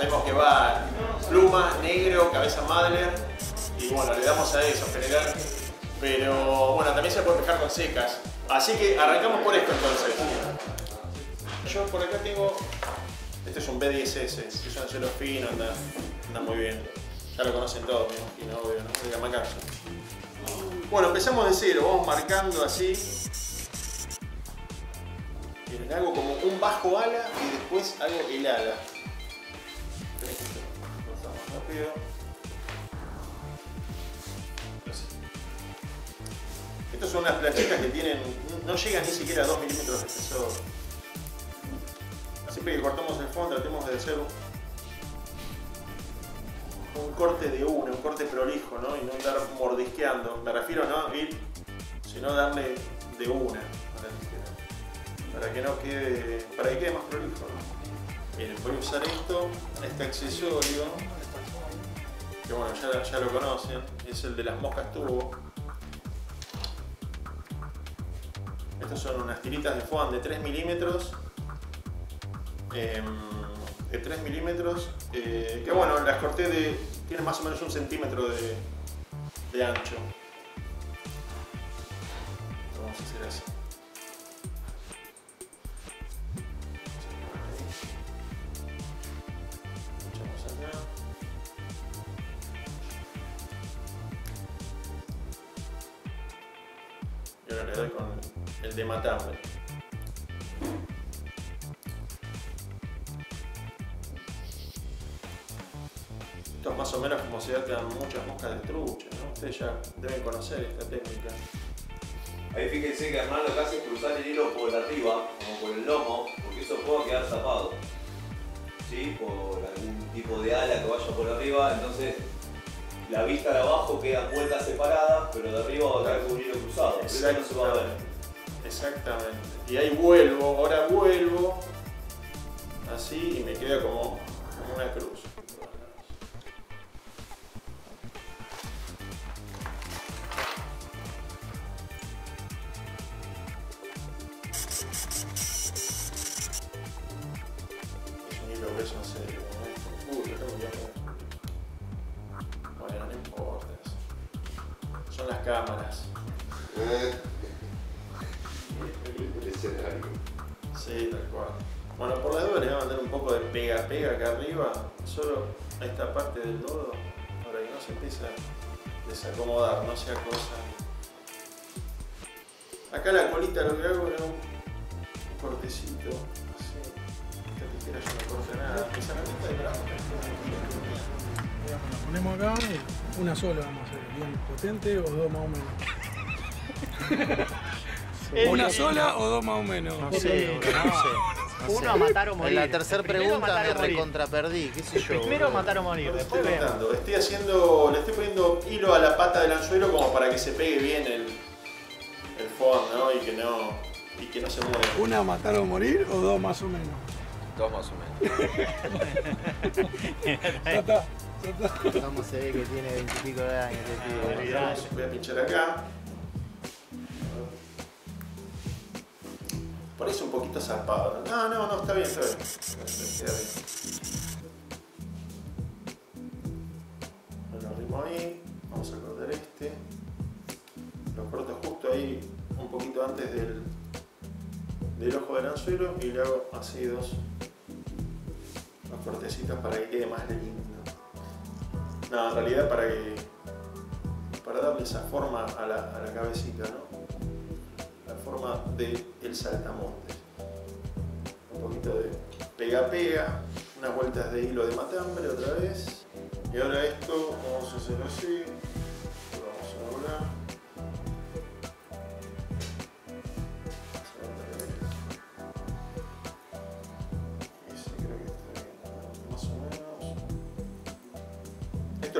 sabemos que va pluma, negro, cabeza madre y bueno, le damos a eso en general. Pero bueno, también se puede pescar con secas. Así que arrancamos por esto entonces. Yo por acá tengo, este es un B10S, es un cielo fino, anda, anda muy bien. Ya lo conocen todos, me imagino, obvio, no. Bueno, empezamos de cero, vamos marcando así. Miren, hago como un bajo ala y después hago el ala. Rápido. Estas son unas planchitas que tienen, no llegan ni siquiera a 2 milímetros de espesor. Siempre que cortamos el fondo tratemos de hacer un, corte de una, un corte prolijo, ¿no? Y no andar mordisqueando. Me refiero no ir, sino darle de una a la tijera. Para que no quede, para que quede más prolijo, ¿no? Voy a usar esto, este accesorio, que bueno, ya, ya lo conocen, es el de las moscas turbo. Estas son unas tiritas de foam de 3 milímetros. em, de 3 milímetros, eh, que bueno, las corté de, tienen más o menos un centímetro de, de ancho. Vamos a hacer así. Y ahora le doy con el de matambre. Esto es más o menos como se atan muchas moscas de trucha, ¿no? Ustedes ya deben conocer esta técnica. Ahí fíjense que Hernán lo que hace es cruzar el hilo por arriba, como por el lomo, porque eso puede quedar zapado. ¿Sí? Por algún tipo de ala que vaya por arriba, entonces la vista de abajo queda vuelta separada, pero de arriba va a un hilo cruzado. Exactamente. Y ahí vuelvo, ahora vuelvo así y me queda como una cruz. Cámaras. Eh. El escenario. Sí, tal cual. Bueno, por la duda les voy a mandar un poco de pega pega acá arriba, solo a esta parte del nodo, para que no se empiece a desacomodar, no sea cosa. Acá la colita lo que hago es un, cortecito, así. Esta tijera yo no corta nada, esa está de ponemos acá y una sola vamos a hacer, bien potente o dos más o menos. ¿Una sola o dos más o menos? No sé, no sé. no Uno sé. a matar o morir. En la tercera pregunta me recontraperdí, qué sé yo. Primero boludo. matar o morir, después estoy vemos. tratando, estoy haciendo, le estoy poniendo hilo a la pata del anzuelo como para que se pegue bien el, el foam, ¿no? Y que no, y que no se mueva. ¿Una matar o morir o dos más o menos? Dos más o menos. Ya está. Vamos se ve que tiene veintipico de años. Voy a pinchar acá. Por eso un poquito zarpado. No, no, no, está bien, está bien. Queda bien. Lo arrimo ahí. Vamos a cortar este. Lo corto justo ahí, un poquito antes del, del ojo del anzuelo y le hago así dos, dos cortecitos para que quede más lindo. No, en realidad para que para darle esa forma a la, a la cabecita, ¿no? La forma forma de el saltamontes. Un poquito de pega-pega, unas vueltas de hilo de matambre otra vez. Y ahora esto vamos a hacer así.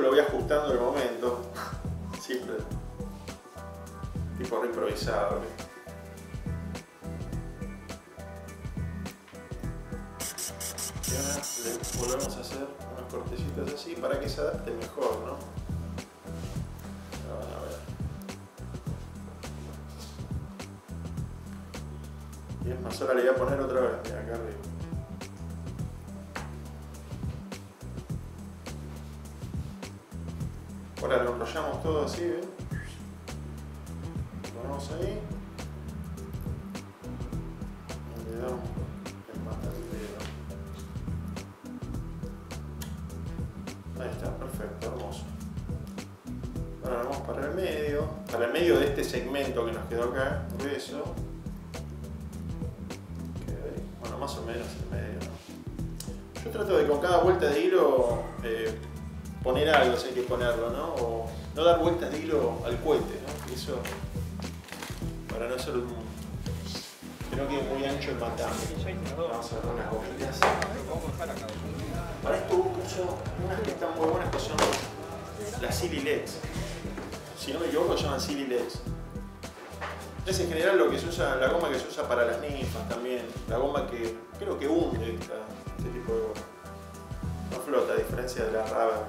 Lo voy ajustando en el momento. Siempre. Tipo improvisable. Y ahora le volvemos a hacer unos cortecitos así para que se adapte mejor, ¿no? Y es más, ahora le voy a poner otra vez, acá arriba. Enrollamos todo así, ¿ven? Lo ponemos ahí. Le damos el matadero. Ahí está, perfecto, hermoso. Ahora vamos para el medio, para el medio de este segmento que nos quedó acá, grueso. Ahí. Bueno, más o menos el medio. Yo trato de con cada vuelta de hilo eh, poner algo, si hay que ponerlo, ¿no? No dar vueltas de hilo al cohete, ¿no? Eso, para no hacer un... que no quede muy ancho el matambre. Vamos a ver unas gomitas. Para esto uso unas que están muy buenas que son las Silly Legs. Si no me equivoco, llaman Silly Legs. Es en general lo que se usa, la goma que se usa para las ninfas también. La goma que creo que hunde esta, este tipo de goma. No flota, a diferencia de la raba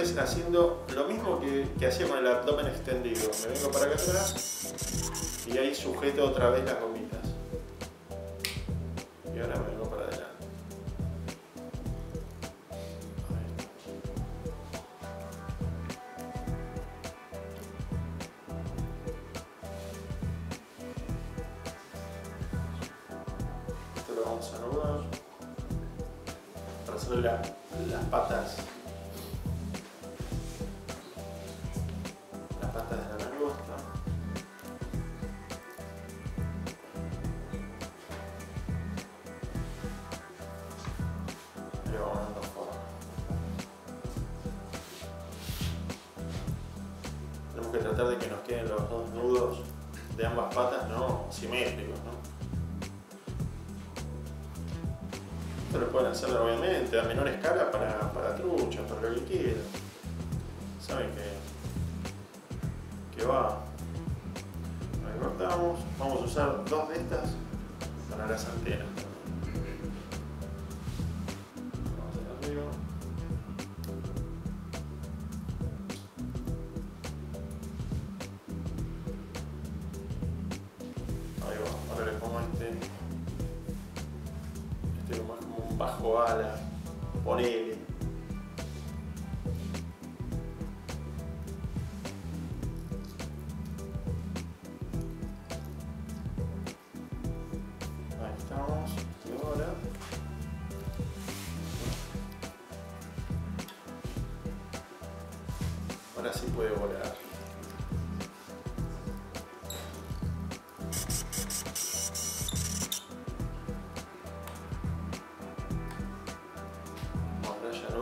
haciendo lo mismo que, que hacía con el abdomen extendido. Me vengo para acá atrás y ahí sujeto otra vez las gomitas. Y ahora me vengo para adelante. Esto lo vamos a anudar para hacer la- las patas. Que tratar de que nos queden los dos nudos de ambas patas no simétricos, ¿no? Esto pueden hacer obviamente a menor escala para, para truchas, para lo que quieran. Saben que, que va. Ahí cortamos. Vamos a usar dos de estas para las antenas.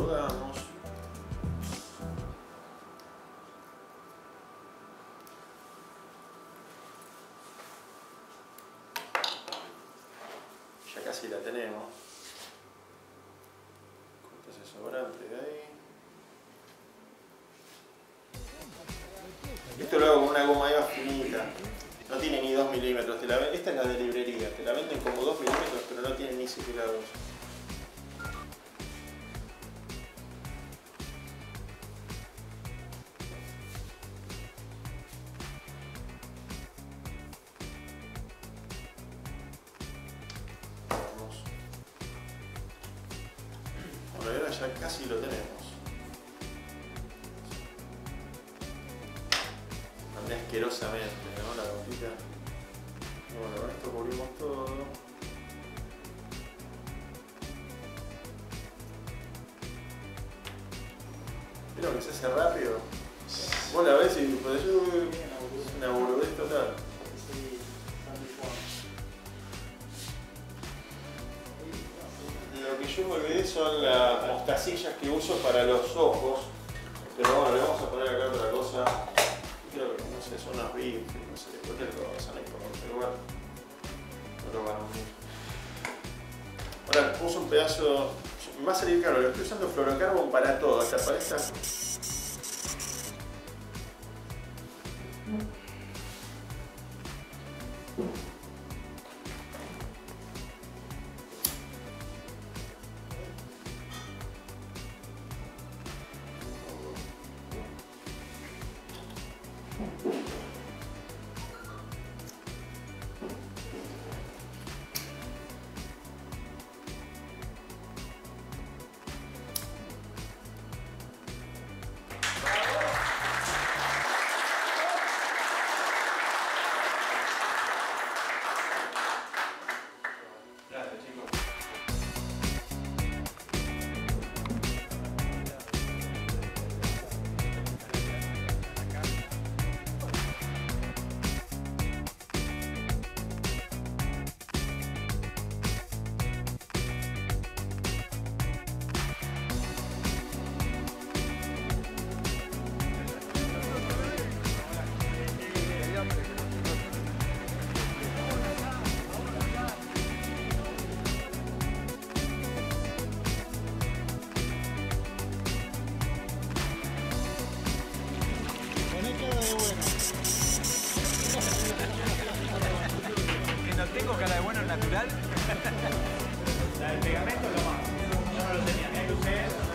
Ya casi la tenemos. Corta ese sobrante de ahí. Esto lo hago con una goma eva finita. No tiene ni 2 milímetros. Esta es la de librería. Te la venden como 2 milímetros, pero no tiene ni siquiera 2. Asquerosamente, ¿no? La gotita. Bueno, con esto cubrimos todo. Creo que se hace rápido. Vos la ves y pues yo es una boludez total. Lo que yo me olvidé son las mostacillas que uso para los ojos. Pero bueno, le vamos a poner acá otra cosa. Sé, son unas bifes, no sé, cualquier cosa, no importa. Pero bueno, no lo van a unir. Ahora, uso un pedazo, me va a salir caro, lo estoy usando fluorocarbon para todo, hasta para esta Gracias, Bueno. No tengo cara de bueno natural. La del pegamento es lo más. Yo no lo tenía, usé.